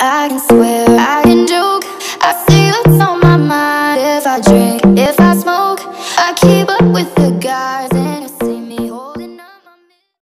I can swear, I can joke. I see what's on my mind. If I drink, if I smoke I keep up with